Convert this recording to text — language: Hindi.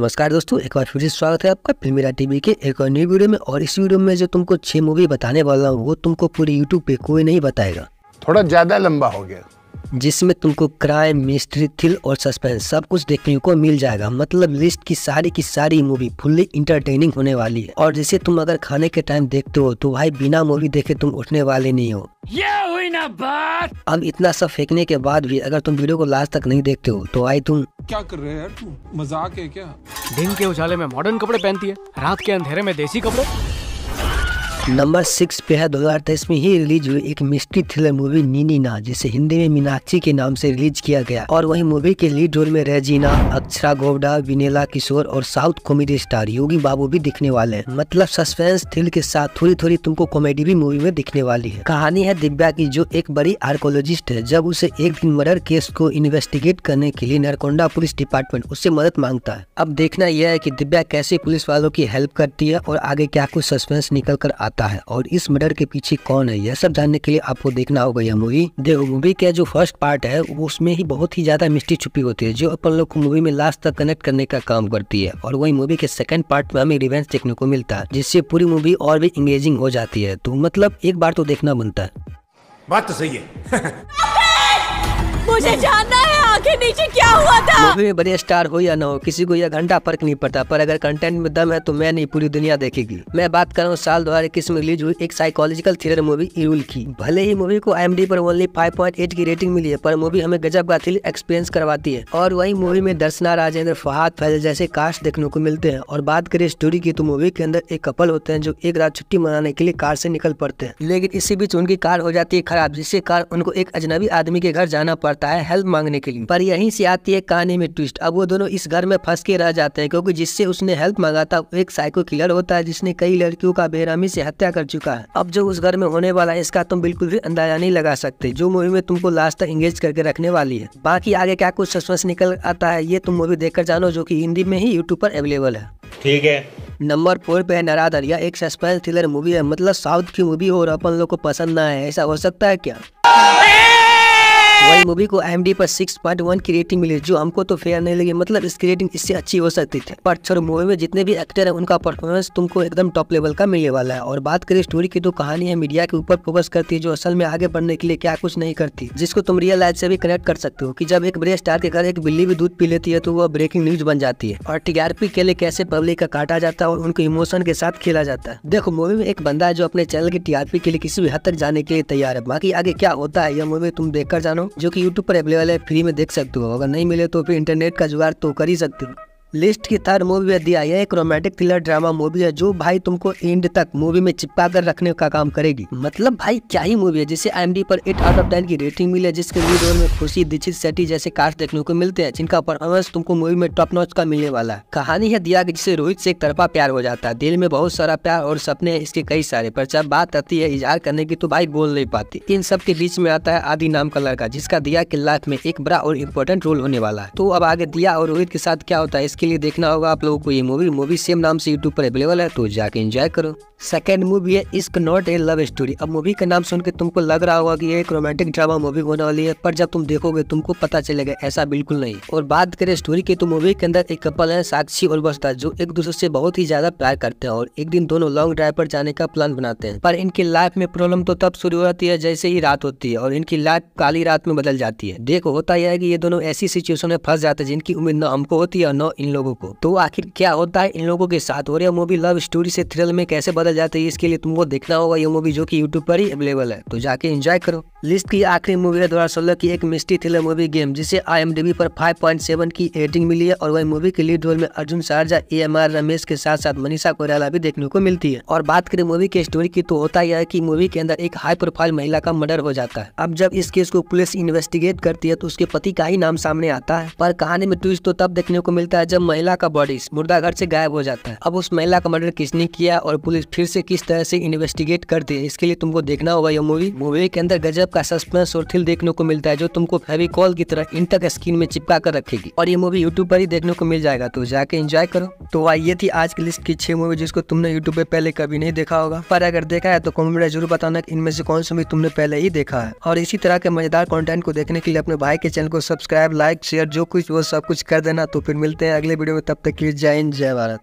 नमस्कार दोस्तों, एक बार फिर से स्वागत है आपका फिल्मीरा टीवी के एक और न्यू वीडियो में। और इस वीडियो में जो तुमको छह मूवी बताने वाला हूँ, वो तुमको पूरे यूट्यूब पे कोई नहीं बताएगा। थोड़ा ज़्यादा लंबा हो गया। जिसमें तुमको क्राइम मिस्ट्री थ्रिल और सस्पेंस सब कुछ देखने को मिल जाएगा। मतलब लिस्ट की सारी की सारी मूवी फुल्ली इंटरटेनिंग होने वाली है। और जिसे तुम अगर खाने के टाइम देखते हो तो भाई बिना मूवी देखे तुम उठने वाले नहीं हो। ये हुई ना बात! अब इतना सब फेंकने के बाद भी अगर तुम वीडियो को लास्ट तक नहीं देखते हो तो भाई तुम क्या कर रहे हैं मज़ाक है क्या? दिन के उजाले में मॉडर्न कपड़े पहनती है। रात के अंधेरे में देसी कपड़े। नंबर सिक्स पे है, दो हज़ार तेईस में ही रिलीज़ हुई एक मिस्ट्री थ्रिलर मूवी नीनी ना, जिसे हिंदी में मीनाक्षी के नाम से रिलीज़ किया गया। और वही मूवी के लीड रोल में रेजीना, अक्षरा गोवडा विनेला किशोर और south comedy star Yogi Babu भी दिखने वाले हैं। मतलब सस्पेंस थ्रिल के साथ थोड़ी थोड़ी तुमको कॉमेडी भी मूवी में दिखने वाली है। कहानी है दिव्या की, जो एक बड़ी आर्कोलॉजिस्ट है, जब उसे एक दिन मर्डर केस को इन्वेस्टिगेट करने के लिए नरकोंडा पुलिस डिपार्टमेंट उससे मदद माँगता है। अब देखना यह है की दिव्या कैसे पुलिस वालों की हेल्प करती है और आगे क्या कुछ सस्पेंस निकल कर आता है और इस मर्डर के पीछे कौन है? यह सब जानने के लिए आपको देखना होगा यह मूवी देखो मूवी का जो फ़र्स्ट पार्ट है उसमें ही बहुत ही ज़्यादा मिस्ट्री छुपी होती है जो अपन लोग को मूवी में लास्ट तक कनेक्ट करने का काम करती है। और वही मूवी के सेकंड पार्ट में हमें रिवेंस देखने को मिलता है जिससे पूरी मूवी और भी इंगेजिंग हो जाती है। तो मतलब एक बार तो देखना बनता है। बात तो सही है। मुझे जानना है। आगे नीचे क्या हुआ था? मूवी में बड़े स्टार हो या न हो, किसी को यह घंटा फ़र्क नहीं पड़ता, पर अगर कंटेंट में दम है तो मैं नहीं पूरी दुनिया देखेगी। मैं बात कर रहा हूँ साल दो हज़ार इक्कीस में रिलीज़ हुई एक साइकोलॉजिकल थ्रिलर मूवी इरुल की। भले ही मूवी को आई पर ओनली 5.8 की रेटिंग मिली है, पर मूवी हमें गजब का थ्रिल एक्सपीरियंस करवाती है। और वही मूवी में दर्शना, राजेंद्र, फहाद, फैजल जैसे कास्ट देखने को मिलते हैं। और बात करें स्टोरी की तो मूवी के अंदर एक कपल होते हैं जो एक रात छुट्टी मनाने के लिए कार से निकल पड़ते हैं। लेकिन इसी बीच उनकी कार हो जाती है खराब, जिससे कार उनको एक अजनबी आदमी के घर जाना पड़ता है हेल्प मांगने के लिए। पर यहीं से आती है कहानी में ट्विस्ट। अब वो दोनों इस घर में फंस के रह जाते हैं क्योंकि जिससे उसने हेल्प मांगा था एक साइको किलर होता है जिसने कई लड़कियों का बेरामी से हत्या कर चुका है। अब जो उस घर में होने वाला है इसका तुम बिल्कुल भी अंदाज़ा नहीं लगा सकते। जो मूवी में तुमको लास्ट तक इंगेज करके रखने वाली है। बाकी आगे क्या कुछ सस्पेंस निकल आता है ये तुम मूवी देखकर जानो जो की हिंदी में ही यूट्यूब पर अवेलेबल है। ठीक है। नंबर फोर पे है नरादर यह एक सस्पेंस थ्रिलर मूवी है मतलब साउथ की मूवी हो और अपन लोग को पसंद ना है ऐसा हो सकता है क्या? वही मूवी को एम पर 6.1 की रेटिंग मिली, जो हमको तो फेयर नहीं लगी। मतलब इसकी रेटिंग इससे अच्छी हो सकती थी। पर छोड़ो मूवी में जितने भी एक्टर है, उनका परफॉर्मेंस तुमको एकदम टॉप लेवल का मिलने वाला है। और बात करें स्टोरी की तो कहानी है मीडिया के ऊपर फोकस करती है, जो असल में आगे बढ़ने के लिए क्या कुछ नहीं करती। जिसको तुम रियल लाइफ से भी कनेक्ट कर सकते हो, की जब एक बड़े स्टार के घर एक बिल्ली भी दूध पी लेती है तो वह ब्रेकिंग न्यूज़ बन जाती है। और टीआरपी के लिए कैसे पब्लिक का काटा जाता है, और उनके इमोशन के साथ खेला जाता है। देखो मूवी में एक बंदा है, जो अपने चैनल की टीआरपी के लिए किसी भी हद तक जाने के लिए तैयार है। बाकी आगे क्या होता है, यह मूवी तुम देख कर जानो। जो कि यूट्यूब पर अवेलेबल है फ्री में देख सकते हो। अगर नहीं मिले तो फिर इंटरनेट का जुगाड़ तो कर ही सकते हो। लिस्ट की थर्ड मूवी में दिया यह एक रोमांटिक थ्रिलर ड्रामा मूवी है, जो भाई तुमको एंड तक मूवी में चिपका कर रखने का काम करेगी। मतलब भाई क्या ही मूवी है, जिसे आई पर 8 आउट ऑफ़ 10 की रेटिंग मिली है, जिसके लीड रोल में खुशी, दीक्षित सेठी जैसे कास्ट देखने को मिलते हैं, जिनका परफॉर्मेंस तुमको मूवी में टॉप नॉच का मिलने वाला है। कहानी है दिया जिसे रोहित से एक तरफा प्यार हो जाता है। दिल में बहुत सारा प्यार और सपने इसके कई सारे, पर जब बात आती है इजहार करने की तो भाई बोल नहीं पाती। इन सब के बीच में आता है आदि नाम का लड़का, जिसका दिया की लाइफ में एक बड़ा और इम्पोर्टेंट रोल होने वाला है। तो अब आगे दिया और रोहित के साथ क्या होता है इसके लिए देखना होगा आप लोगों को ये मूवी मूवी सेम नाम से यूट्यूब पर अवेलेबल है तो जाके एंजॉय करो। सेकेंड मूवी है Ishq not a love story अब मूवी का नाम सुन के तुमको लग रहा होगा कि ये एक रोमांटिक ड्रामा मूवी होने वाली है, पर जब तुम देखोगे, तुमको पता चलेगा, ऐसा बिल्कुल नहीं। और बात करें स्टोरी की तो मूवी के अंदर एक कपल है, साक्षी और बस्ता, जो एक दूसरे से बहुत ही ज़्यादा प्यार करते हैं और एक दिन दोनों लॉन्ग ड्राइव पर जाने का प्लान बनाते हैं। पर इनकी लाइफ में प्रॉब्लम तो तब शुरू होती है, जैसे ही रात होती है और इनकी लाइफ काली रात में बदल जाती है। देखो, होता यह है कि ये दोनों ऐसी सिचुएशन में फंस जाते हैं जिनकी उम्मीद न हमको होती है और न इन लोगों को। तो आखिर क्या होता है? इन लोगों के साथ और यह मूवी लव स्टोरी से थ्रिल में कैसे बदल जाती है, इसके लिए तुमको देखना होगा ये मूवी जो कि यूट्यूब पर ही अवेलेबल है। तो जाके एंजॉय करो। लिस्ट की आखिरी मूवी है दो की एक मिस्ट्री थ्रिलर मूवी गेम जिसे आई पर 5.7 की रेटिंग मिली है और वही मूवी के लीड रोल में Arjun Sarja A M R Ramesh के साथ साथ मनीषा कोयराला भी देखने को मिलती है। और बात करें मूवी के स्टोरी की तो होता यह है कि मूवी के अंदर एक हाई प्रोफ़ाइल महिला का मर्डर हो जाता है। अब जब इस केस को पुलिस इन्वेस्टिगेट करती है तो उसके पति का ही नाम सामने आता है। पर कहानी में ट्विस्ट तो तब देखने को मिलता है जब महिला का बॉडी मुर्दा घर से गायब हो जाता है, अब उस महिला का मर्डर किसने किया और पुलिस फिर से किस तरह से इन्वेस्टिगेट करती है, इसके लिए तुमको देखना होगा यह मूवी मूवी के अंदर गजब का सस्पेंस और थ्रिल देखने को मिलता है, जो तुमको फेविकॉल की तरह इन तक स्क्रीन में चिपका कर रखेगी। और ये मूवी यूट्यूब पर ही देखने को मिल जाएगा तो जाके एंजॉय करो। तो भाई ये थी आज की लिस्ट की छह मूवी जिसको तुमने यूट्यूब पे पहले कभी नहीं देखा होगा। पर अगर देखा है तो कमेंट में ज़रूर बताना इनमें से कौन सी मूवी तुमने पहले ही देखा है। और इसी तरह के मज़ेदार कॉन्टेंट को देखने के लिए अपने भाई के चैनल को सब्सक्राइब लाइक शेयर जो कुछ वो सब कुछ कर देना तो फिर मिलते हैं अगले अगले वीडियो में तब तक के लिए जय हिंद जय भारत।